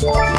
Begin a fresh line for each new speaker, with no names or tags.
Bye.